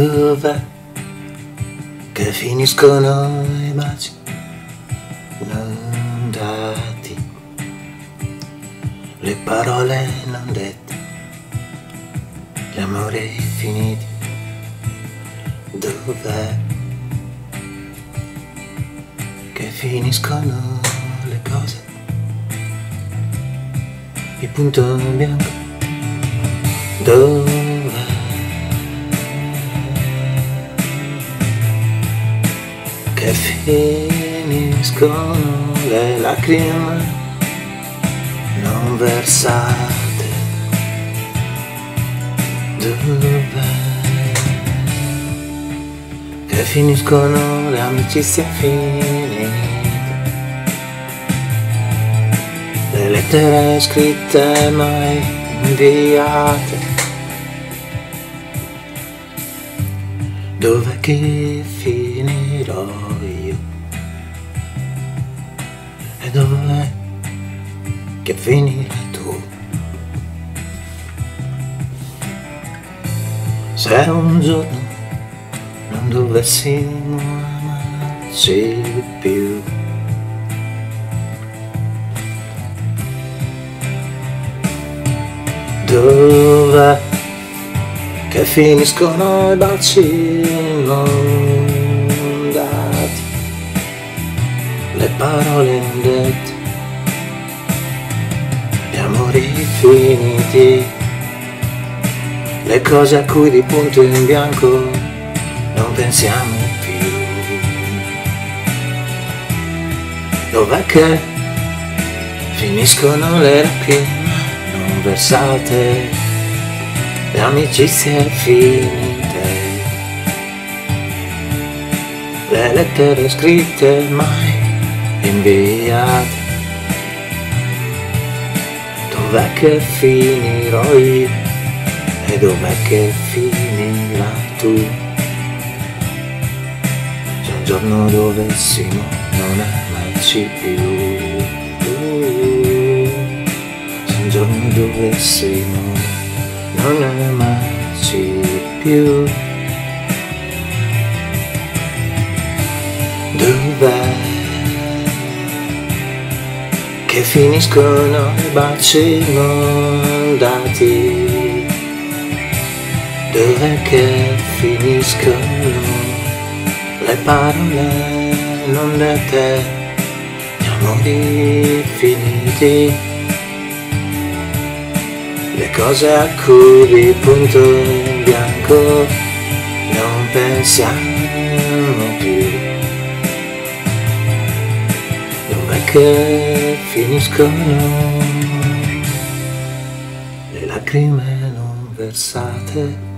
Dov'è che finiscono i baci non dati, le parole non dette, gli amori finiti? Dov'è che finiscono le cose? Il punto bianco dov'è? Che finiscono le lacrime non versate dov'è che finiscono le amicizie finite. Le lettere scritte mai inviate. Dov'è che finirò finirai tu? Se un giorno non dovessimo amarci più Dov'è che finiscono i baci non dati, le parole indette, amori finiti, le cose a cui di punto in bianco non pensiamo più. Dov'è che finiscono le lacrime non versate? le amicizie finite, le lettere scritte mai inviate. Dov'è che finirò io e dov'è che finirà tu? Se un giorno dovessimo non amarci più, se un giorno dovessimo non amarci più. Finiscono i baci non dati? Dov'è che finiscono le parole non dette, gli amori finiti? le cose a cui punto bianco non pensiamo che finiscono le lacrime non versate?